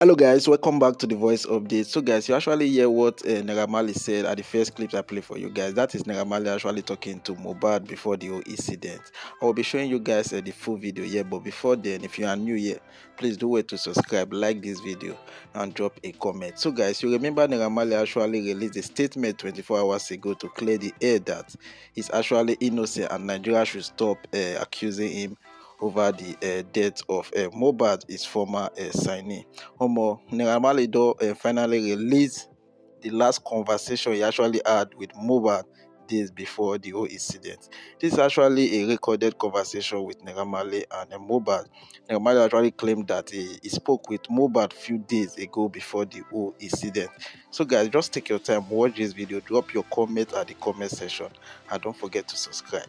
hello guys welcome back to the voice update so guys you actually hear what uh, Neramali said at the first clips i play for you guys that is Negamali actually talking to Mobad before the whole incident i will be showing you guys uh, the full video here but before then if you are new here please do wait to subscribe like this video and drop a comment so guys you remember Negamali actually released a statement 24 hours ago to clear the air that he's actually innocent and nigeria should stop uh, accusing him over the uh, death of uh, eh, Mobad, his former uh, signee. Homo Neramalidor uh, finally released the last conversation he actually had with Mobad days before the whole incident. This is actually a recorded conversation with Negamale and Mobad. Negamale actually claimed that he, he spoke with Mobad few days ago before the whole incident. So guys, just take your time, watch this video, drop your comment at the comment section, and don't forget to subscribe.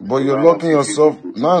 but you're locking yourself now.